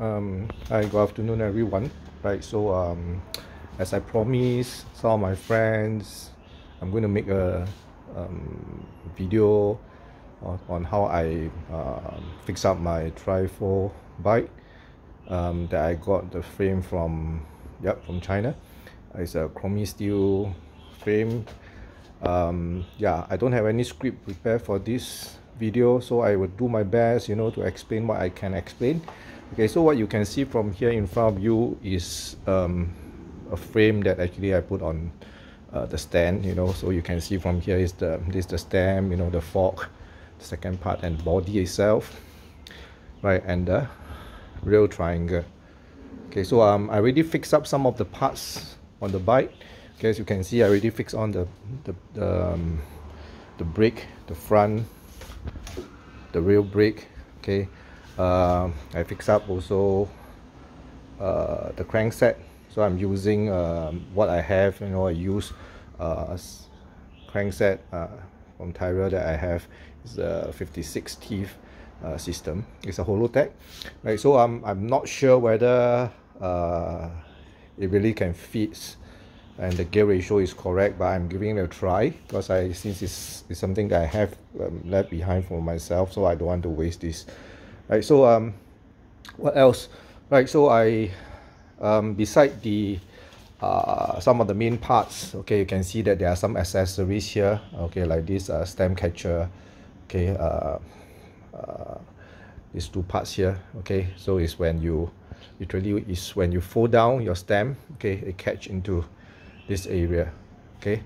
Um, hi, good afternoon, everyone. Right, so um, as I promised some of my friends, I'm going to make a um, video on, on how I uh, fix up my trifold bike um, that I got the frame from, yep, from China. It's a chrome steel frame. Um, yeah, I don't have any script prepared for this video, so I will do my best, you know, to explain what I can explain okay so what you can see from here in front of you is um, a frame that actually I put on uh, the stand you know. So you can see from here is the this the stem you know the fork the second part and body itself right and the real triangle. Okay so um, I already fixed up some of the parts on the bike. Okay as you can see I already fixed on the the, the, um, the brake the front the real brake. Okay uh, I fix up also uh, the crankset so I'm using um, what I have you know I use uh, crankset uh, from Tyrrell that I have. Is a 56 teeth uh, system. It's a Hollowtech. Right so I'm, I'm not sure whether uh, it really can fit and the gear ratio is correct but I'm giving it a try because I since it's, it's something that I have um, left behind for myself so I don't want to waste this right so um what else? Right so I um beside the uh, some of the main parts okay you can see that there are some accessories here okay like this uh, stem catcher okay uh, uh, these two parts here okay so it's when you literally is when you fold down your stem okay it catch into this area okay.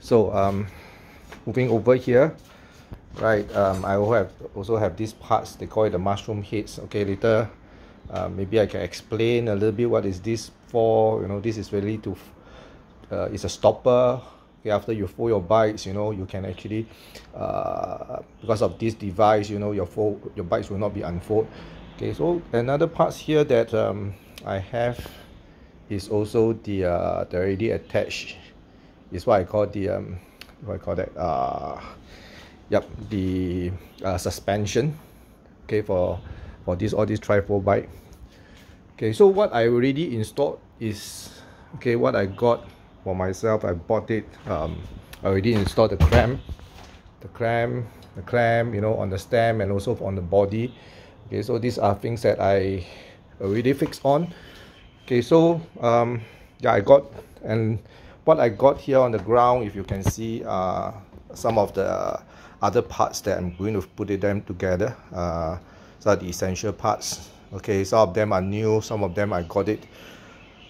So um moving over here right um, I also have also have these parts they call it the mushroom heads. Okay later uh, maybe I can explain a little bit what is this for. You know this is really to uh, it's a stopper. Okay, after you fold your bikes you know you can actually uh, because of this device you know your fold your bikes will not be unfold. Okay so another parts here that um, I have is also the uh, the already attached is what I call the um, what I call that uh, yep the uh, suspension okay for for this all this trifold bike. Okay so what I already installed is okay what I got for myself I bought it um, I already installed the clamp the clamp the clamp you know on the stem and also on the body. Okay so these are things that I already fixed on. Okay so um, yeah I got and what I got here on the ground if you can see uh, some of the other parts that I'm going to put them together uh, so the essential parts. Okay some of them are new some of them I got it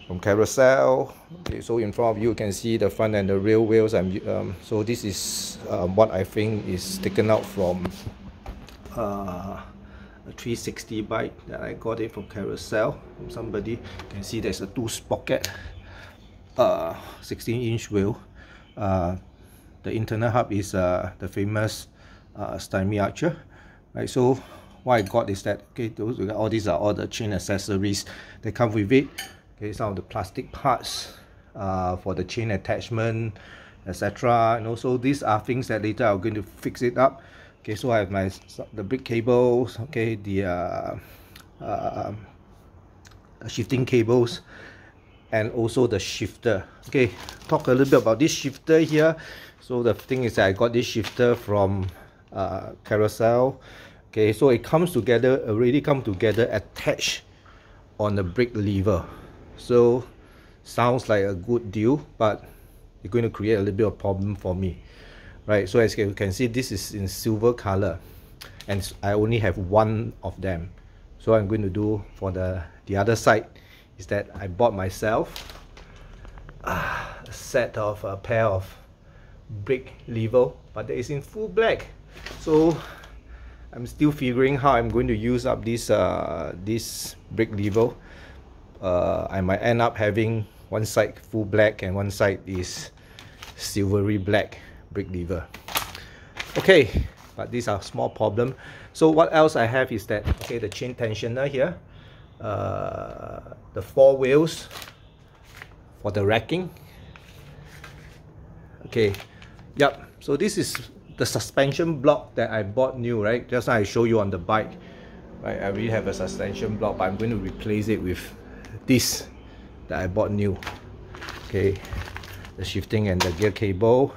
from Carousell. Okay so in front of you, you can see the front and the rear wheels. And um, so this is um, what I think is taken out from uh, a 360 bike that I got it from Carousell. From somebody you can see there's a two sprocket uh, 16 inch wheel. Uh, the internal hub is uh, the famous uh, Sturmey Archer right? So what I got is that okay those all these are all the chain accessories that come with it. Okay some of the plastic parts uh, for the chain attachment etc and also these are things that later I'm going to fix it up. Okay so I have my the brake cables okay the uh, uh, shifting cables and also the shifter. Okay talk a little bit about this shifter here so the thing is I got this shifter from uh, Carousell okay so it comes together already come together attached on the brake lever. So sounds like a good deal but it's going to create a little bit of problem for me. Right so as you can see this is in silver color and I only have one of them. So I'm going to do for the the other side is that I bought myself uh, a set of a pair of brake lever but that is in full black. So I'm still figuring how I'm going to use up this uh, this brake lever uh, I might end up having one side full black and one side is silvery black brake lever okay but these are small problem. So what else I have is that okay the chain tensioner here. Uh, the four wheels for the racking. Okay yep so this is the suspension block that I bought new right? Just now I show you on the bike. Right I already have a suspension block but I'm going to replace it with this that I bought new. Okay. The shifting and the gear cable.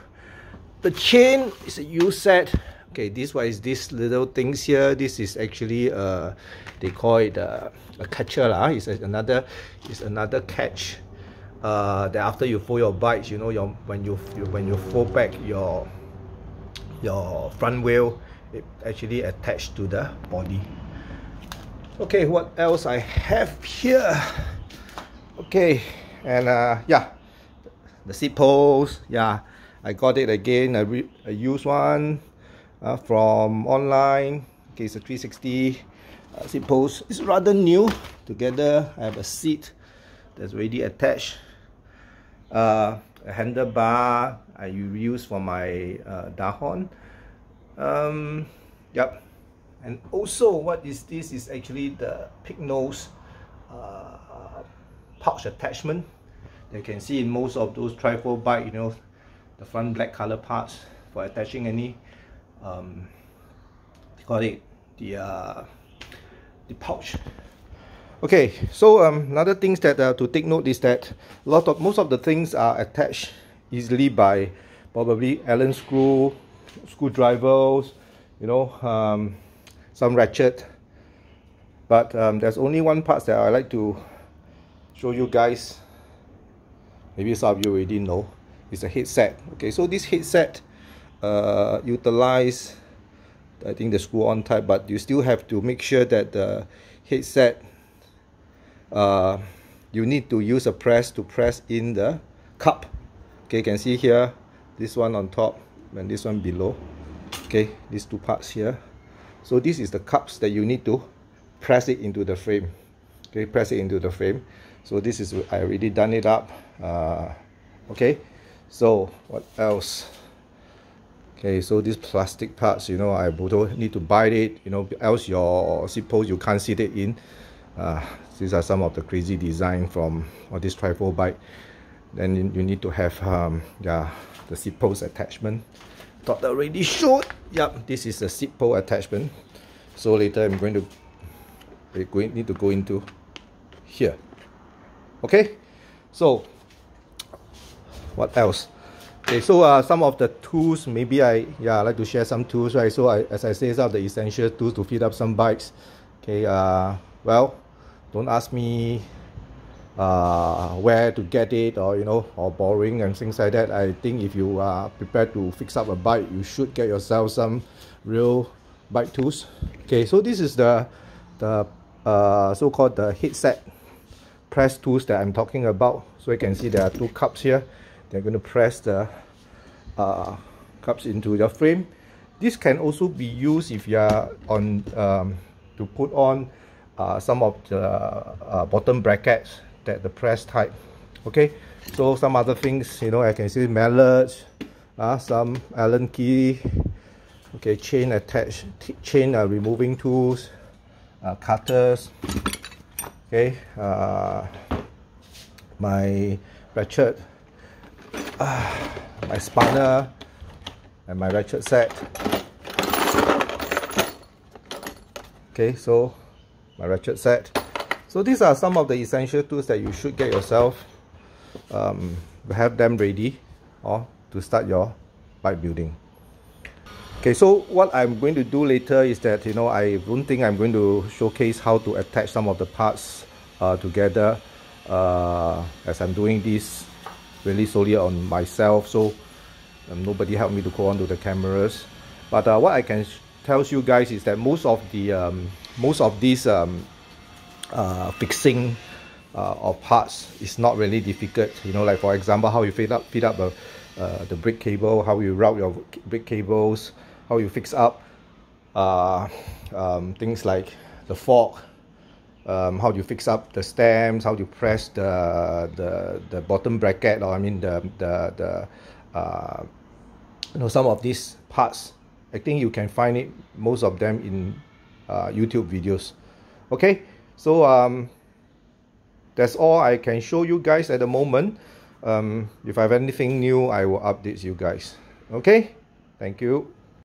The chain is a U set okay this one is this little things here. This is actually uh they call it uh, a catcher lah. It's another it's another catch uh that after you fold your bikes you know your when you, you when you fold back your your front wheel it actually attached to the body. Okay what else I have here? Okay and uh, yeah the seat post yeah I got it again a, a used one uh, from online. Okay it's a 360 uh, seat post. It's rather new. Together I have a seat that's already attached uh, a handlebar I use for my uh, Dahon. Um, yep and also what is this is actually the pig nose uh, pouch attachment. You can see in most of those trifold bike you know the front black color parts for attaching any um, got it the uh, the pouch okay so um, another things that uh, to take note is that a lot of most of the things are attached easily by probably allen screw screwdrivers you know um, some ratchet. But um, there's only one part that I like to show you guys. Maybe some of you already know. It's a headset. Okay so this headset uh, utilize I think the screw on type but you still have to make sure that the headset uh, you need to use a press to press in the cup. Okay you can see here this one on top and this one below. Okay these two parts here. So this is the cups that you need to press it into the frame. Okay press it into the frame. So this is I already done it up. Uh, okay so what else? Okay so these plastic parts you know I do need to bite it you know else your suppose you can't sit it in uh, these are some of the crazy design from or this trifold bike. Then you, need to have um, yeah the seat post attachment. Thought already showed. Yep this is the seat post attachment. So later I'm going to we're going need to go into here. Okay? So what else? Okay so uh, some of the tools maybe I yeah I like to share some tools right? So I, as I say some of the essential tools to feed up some bikes. Okay uh, well don't ask me uh, where to get it or you know or borrowing and things like that I think if you are prepared to fix up a bike you should get yourself some real bike tools okay so this is the the uh, so-called the headset press tools that I'm talking about. So you can see there are two cups here. They're going to press the uh, cups into your frame. This can also be used if you are on um, to put on uh, some of the uh, bottom brackets that the press type. Okay, so some other things, you know, I can see mallets, uh, some Allen key, okay, chain attach, chain uh, removing tools, uh, cutters, okay uh, my ratchet uh, my spanner and my ratchet set okay so my ratchet set so these are some of the essential tools that you should get yourself um, have them ready or to start your bike building Okay, so what I'm going to do later is that, you know, I don't think I'm going to showcase how to attach some of the parts uh, together uh, as I'm doing this really solely on myself. So um, nobody helped me to go onto the cameras. But uh, what I can tell you guys is that most of the um, most of these um, uh, fixing uh, of parts is not really difficult. You know, like for example, how you feed up feed up a, uh, the brake cable, how you route your brake cables, how you fix up uh, um, things like the fork, um, how do you fix up the stems, how do you press the the, the bottom bracket, or I mean the the the uh, you know some of these parts. I think you can find it most of them in uh, YouTube videos. Okay, so um, that's all I can show you guys at the moment. Um, if I have anything new, I will update you guys. Okay, thank you.